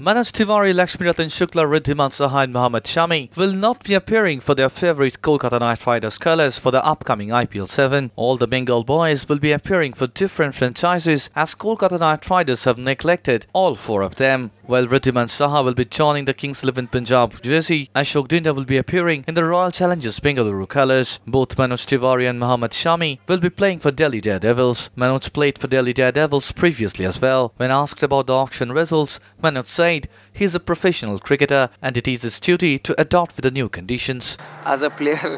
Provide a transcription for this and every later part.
Manoj Tiwari, Lakshmiratan Shukla, Riddhiman Saha and Mohammad Shami will not be appearing for their favorite Kolkata Knight Riders colours for the upcoming IPL 7. All the Bengal boys will be appearing for different franchises as Kolkata Knight Riders have neglected all four of them While Riddhiman Saha will be joining the Kings 11 Punjab jersey, Ashok Dinda will be appearing in the Royal Challengers Bengaluru colours. Both Manoj Tiwari and Mohammad Shami will be playing for Delhi Daredevils. Manoj played for Delhi Daredevils previously as well. When asked about the auction results, Manoj said he is a professional cricketer and it is his duty to adapt with the new conditions. As a player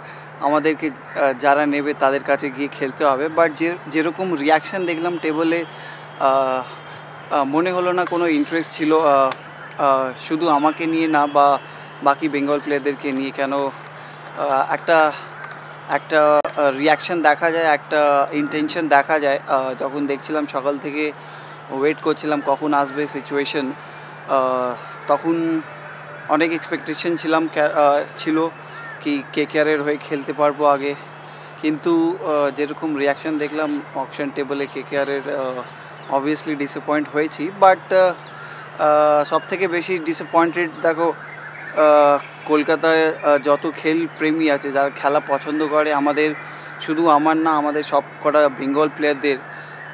আমাদেরকে আহ, যারা নেবে তাদের কাছে গিয়ে খেলতে হবে but যে যেরকম রিয়াকশান দেখলাম টেবলে মনে হলো না কোনো ইন্টারেস্ট ছিল শুধু আমাকে নিয়ে না, বা বাকি বেঙ্গল প্লেয়ারদেরকে নিয়ে কেন একটা একটা রিয়াকশান দেখা যায়, একটা ইন্টেনশন দেখা যায় যখন দেখছিলাম সকাল থেকে ওয়েট করছিলাম কখন আসবে সিচুয়েশন তখন অনেক এক্সপেকটেশন ছিলাম ছিল কি কে কেয়ারের হয়ে খেলতে পারব আগে, কিন্তু যেরকম রিয়াকশান দেখলাম অকশন টেবলে কে কেয়ারের অবভিয়াসলি ডিসঅ্যাপয়েন্ট হয়েছি বাট সব থেকে বেশি ডিসঅ্যাপয়েন্টেড দেখো কলকাতায় যত খেল প্রেমী আছে, যারা খেলা পছন্দ করে, আমাদের শুধু আমার না, আমাদের সব কটা বেঙ্গল প্লেয়ারদের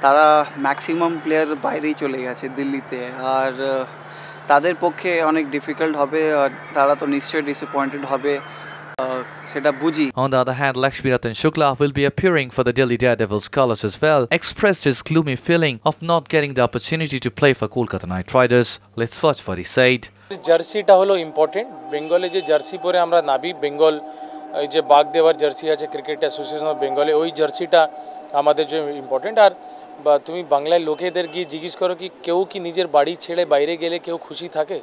তারা ম্যাক্সিমাম প্লেয়ার বাইরেই চলে গেছে দিল্লিতে, আর তাদের পক্ষে অনেক ডিফিকাল্ট হবে, আর তারা তো নিশ্চয়ই ডিসঅ্যাপয়েন্টেড হবে সেটা বুঝি On the other hand, Lakshmiratan Shukla will be appearing for the Delhi Daredevils colours as well, expressed his gloomy feeling of not getting the opportunity to play for Kolkata Knight Riders. Let's watch what he said. জার্সিটা হলো important বেঙ্গলে যে jersey পরে আমরা নাবি বেঙ্গল এই যে bug দেওয়ার jersey আছে ক্রিকেট অ্যাসোসিয়েশন অফ বেঙ্গলে ওই জার্সিটা আমাদের জন্য ইম্পর্টেন্ট আর বা তুমি বাংলায় লোকেদের গিয়ে জিজ্ঞেস করো কি কেউ কি নিজের বাড়ি ছেড়ে বাইরে গেলে কেউ খুশি থাকে